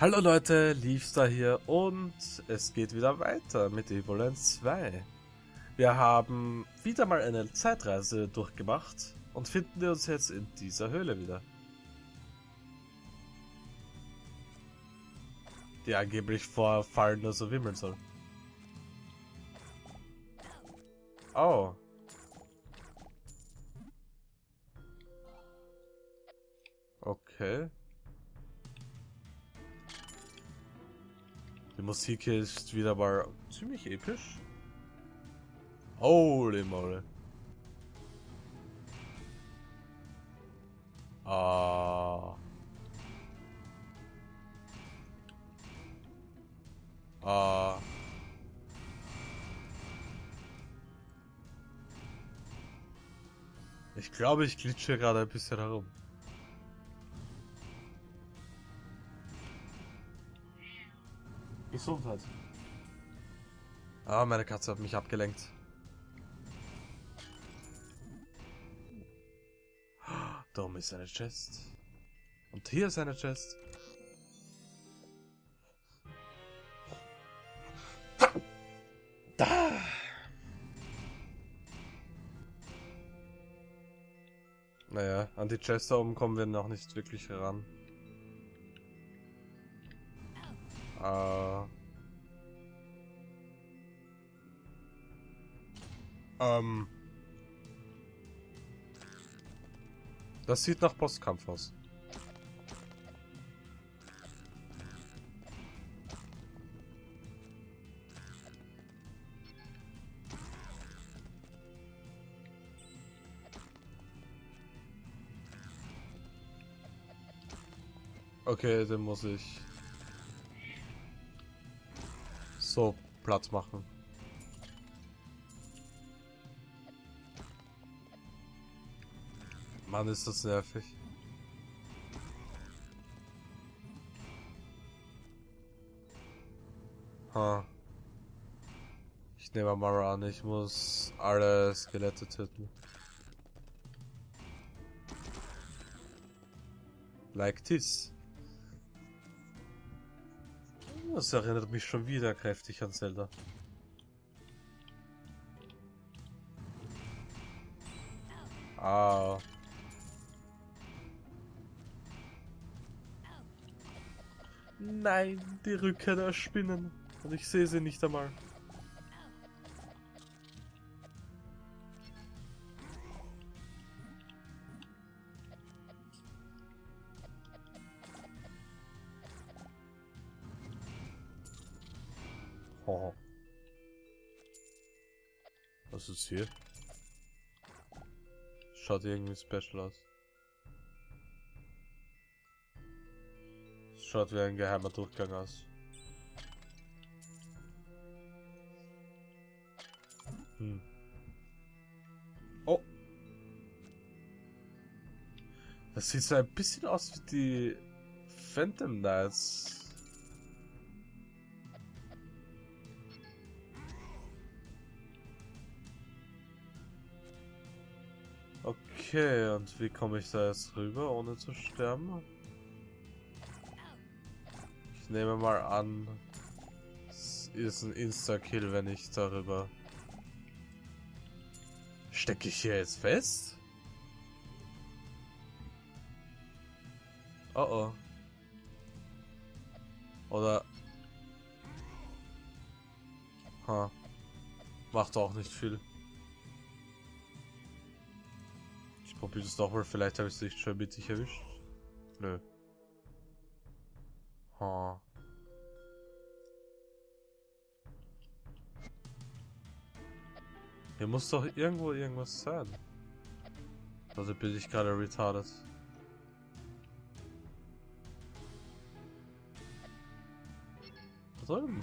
Hallo Leute, Leafstar hier und es geht wieder weiter mit Evolence 2. Wir haben wieder mal eine Zeitreise durchgemacht und finden uns jetzt in dieser Höhle wieder. Die angeblich vor Fallen nur so wimmeln soll. Oh. Okay. Die Musik ist wieder mal ziemlich episch. Holy moly. Ah. Ah. Ich glaube, ich glitsche gerade ein bisschen herum. Gesundheit. Ah, meine Katze hat mich abgelenkt. Da oben ist eine Chest. Und hier ist eine Chest. Da! Naja, an die Chest da oben kommen wir noch nicht wirklich ran. Äh. Ähm. Das sieht nach Bosskampf aus. Okay, dann muss ich so Platz machen. Mann, ist das nervig. Ha. Ich nehme mal an, ich muss alle Skelette töten. Like this. Das erinnert mich schon wieder kräftig an Zelda. Ah. Nein, die Rückkehr der Spinnen. Und ich sehe sie nicht einmal. Oh. Was ist hier? Schaut irgendwie special aus. Schaut wie ein geheimer Durchgang aus. Hm. Oh! Das sieht so ein bisschen aus wie die Phantom Knights. Okay, und wie komme ich da jetzt rüber, ohne zu sterben? Ich nehme mal an, es ist ein Insta-Kill, wenn ich darüber... Stecke ich hier jetzt fest? Oh oh. Oder... Ha. Macht auch nicht viel. Es nochmal, vielleicht habe ich es nicht schon mittig erwischt. Nö. Ha. Hier muss doch irgendwo irgendwas sein. Also bin ich gerade retarded. Da drüben.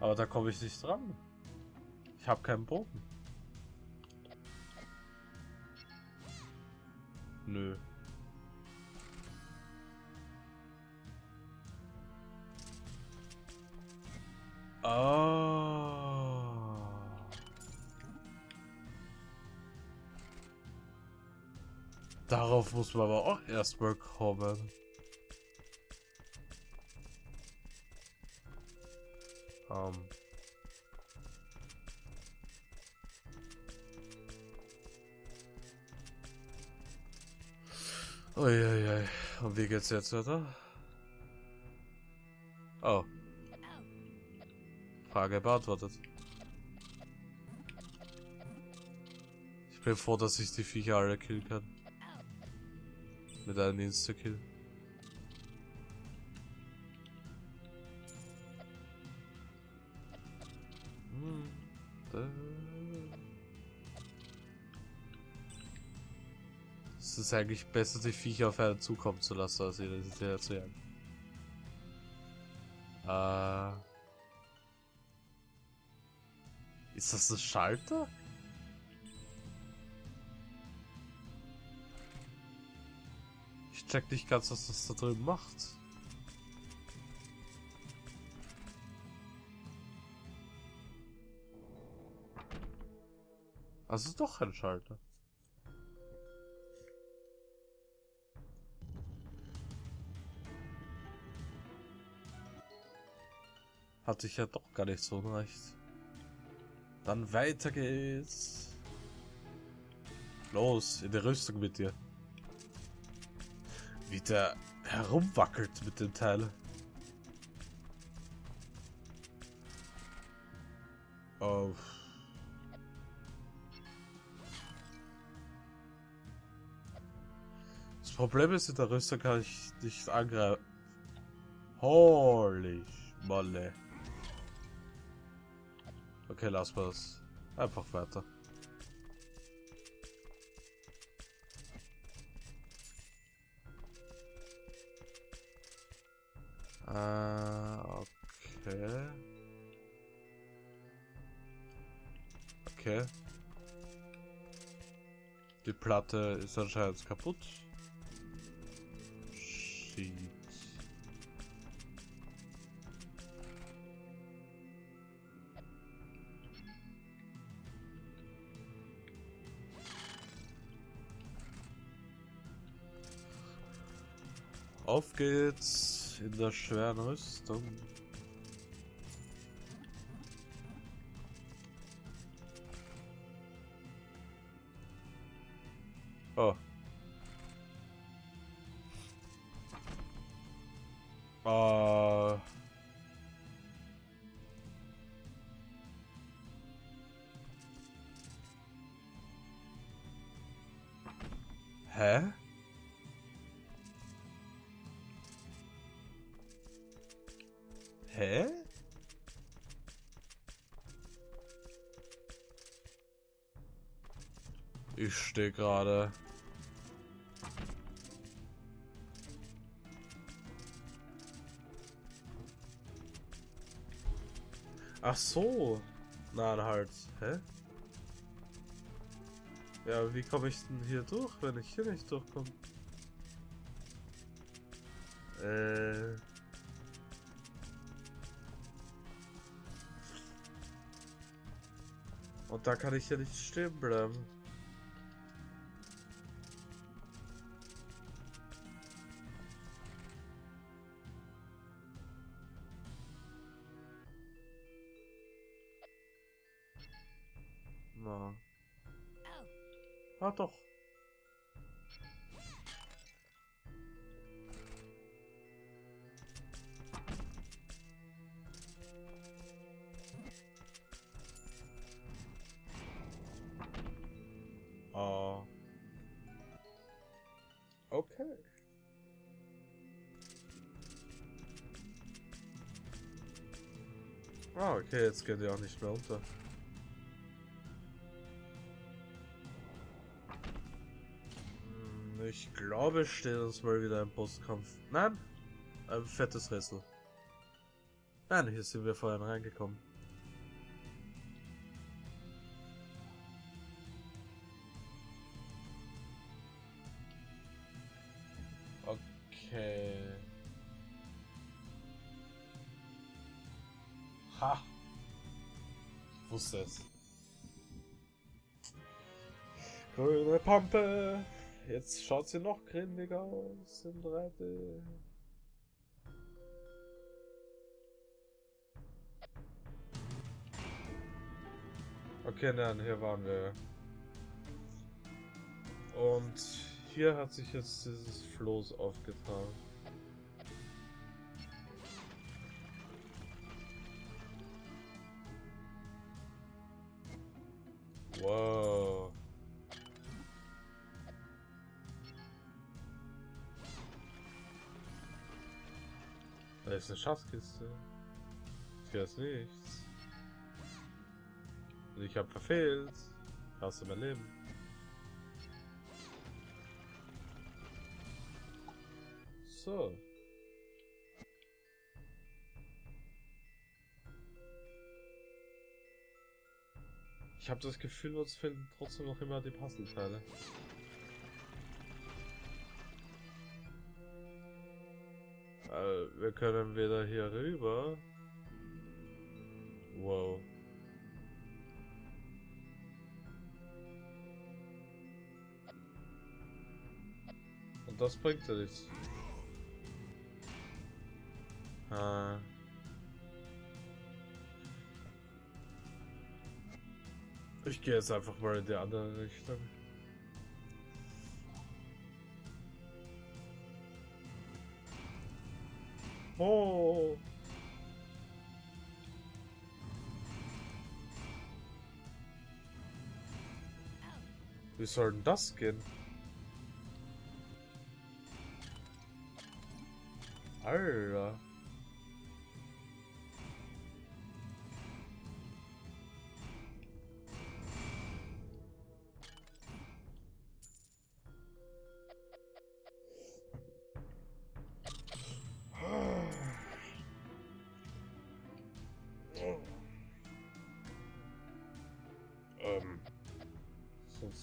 Aber da komme ich nicht dran. Ich habe keinen Bogen. Nö. Oh. Darauf muss man aber auch erst mal kommen. Und wie geht's jetzt weiter? Oh. Frage beantwortet. Ich bin froh, dass ich die Viecher alle killen kann. Mit einem Insta-Kill. Eigentlich besser, die Viecher auf einen zukommen zu lassen, als ihnen hinterher zu jagen. Äh. Ist das ein Schalter? Ich check nicht ganz, was das da drüben macht. Also doch ein Schalter. Hatte ich ja doch gar nicht so recht. Dann weiter geht's. Los, in der Rüstung mit dir. Wie der herumwackelt mit dem Teil. Oh. Das Problem ist, in der Rüstung kann ich nicht angreifen. Holy Molle. Okay, lass was. Einfach weiter. Äh, okay. Okay. Die Platte ist anscheinend kaputt. Shit. Auf geht's in der schweren Rüstung. Oh. Äh. Ich stehe gerade. Ach so. Na halt. Hä? Ja, wie komme ich denn hier durch, wenn ich hier nicht durchkomme? Äh. Und da kann ich ja nicht stehen bleiben. Ah doch. Ah. Okay. Ah, okay, jetzt geht er auch nicht mehr unter. Ich glaube, steht uns mal wieder ein Bosskampf. Nein, ein fettes Rätsel. Nein, hier sind wir vorhin reingekommen. Okay. Ha! Ich wusste es. Grüne Pampe! Jetzt schaut sie noch grimmiger aus im 3D. Okay, nein, hier waren wir. Und hier hat sich jetzt dieses Floß aufgetragen. Ist eine Schatzkiste. Hier ist nichts. Und ich habe verfehlt. Hast du mein Leben? So. Ich habe das Gefühl, uns fehlen trotzdem noch immer die Puzzleteile. Äh, wir können wieder hier rüber. Wow. Und das bringt ja nichts. Ah. Ich gehe jetzt einfach mal in die andere Richtung. Oh. Wie soll denn das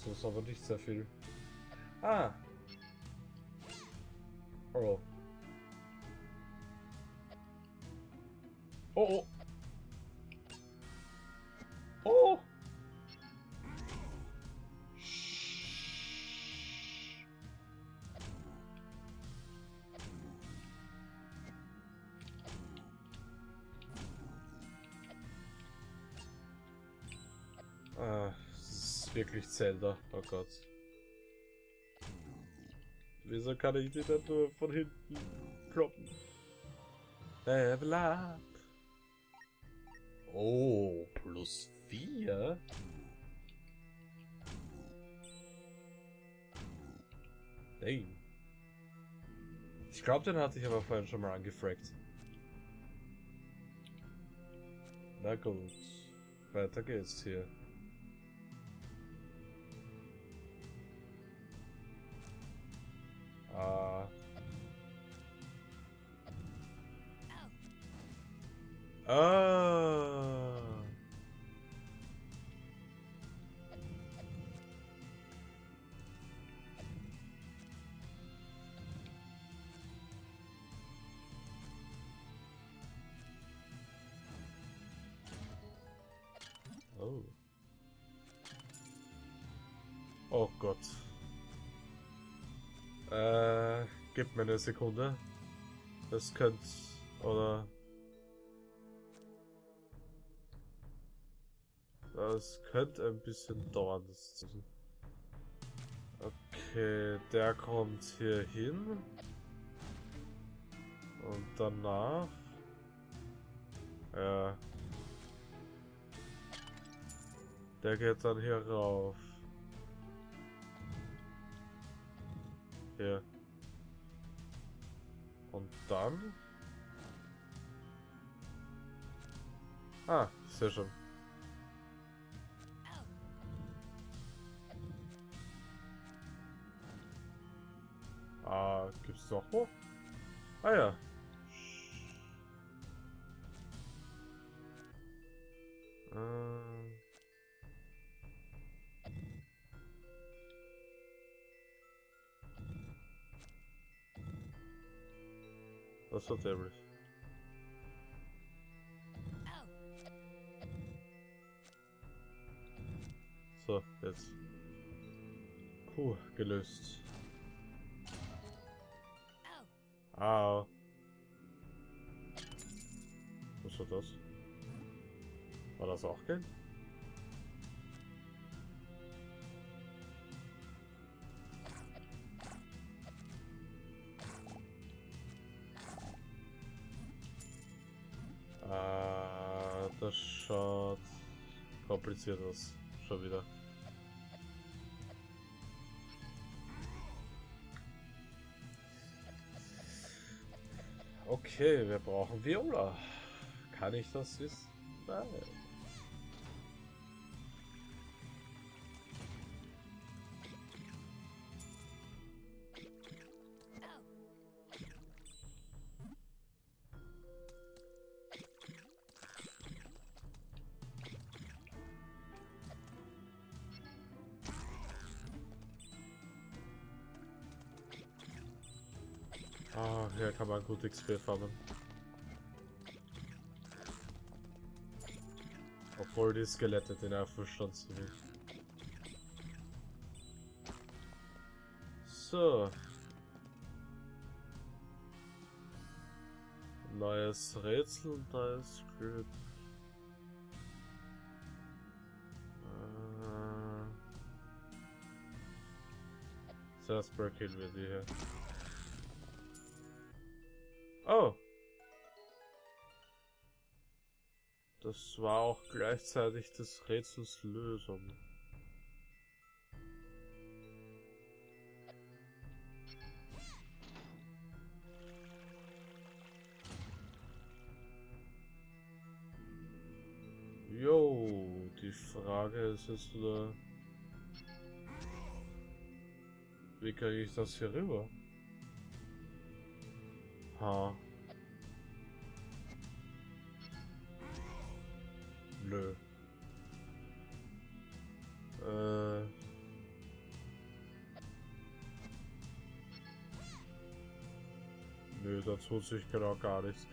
Sonst ist aber nicht sehr viel. Ah. Oh. Oh, oh. Oh. Ah, das wirklich Zelda. Oh Gott. Wieso kann ich die dann nur von hinten kloppen? Level up. Oh, plus vier. Nein. Ich glaube, den hatte ich aber vorhin schon mal angefragt. Na gut. Weiter geht's hier. Ah. Oh. Oh Gott. Äh, gib mir eine Sekunde. Das könnte, oder... Das könnte ein bisschen dauern. Das okay, der kommt hier hin. Und danach... Ja. Der geht dann hier rauf. Hier. Und dann... Ah, ich sehe gibt's noch wo? Ah ja. Ähm. Das war dämlich. So, jetzt. Puh, gelöst. Haha. Was war das? War das auch Geld? Ah, das schaut kompliziert aus. Schon wieder. Okay, wir brauchen Viola. Kann ich das wissen? Nein. Gut XP farmen. Obwohl die Skelette den Nervenstand zurück. So. Neues Rätsel und neues Glück. Äh. Zuerst breaken wir die hier. Oh. Das war auch gleichzeitig des Rätsels Lösung. Jo, die Frage ist jetzt nur, wie kriege ich das hier rüber? Ha. Nö. Äh. Nö, da tut sich genau gar nichts.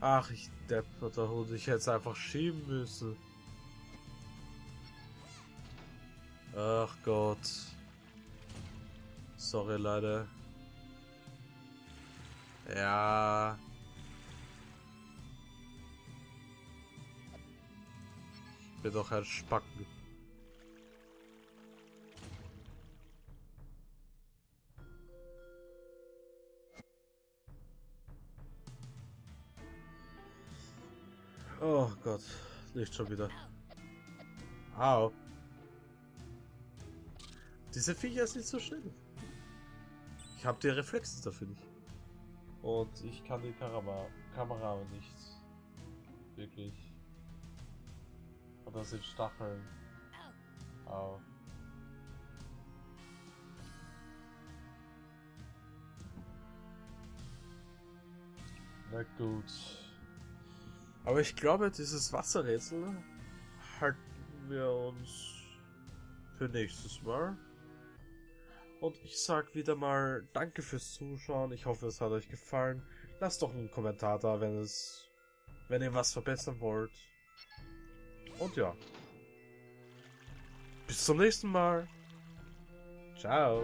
Ach, ich depp, da hätte ich jetzt einfach schieben müssen. Ach Gott. Sorry, leider. Ja. Ich bin doch ein Spacken. Oh Gott, nicht schon wieder. Au. Diese Viecher ist nicht so schlimm. Ich habe die Reflexe dafür nicht. Und ich kann die Kamera, Kamera nicht wirklich. Und das sind Stacheln. Au. Na gut. Aber ich glaube, dieses Wasserrätsel halten wir uns für nächstes Mal. Und ich sag wieder mal Danke fürs Zuschauen. Ich hoffe, es hat euch gefallen. Lasst doch einen Kommentar da, wenn es, wenn ihr was verbessern wollt. Und ja. Bis zum nächsten Mal. Ciao.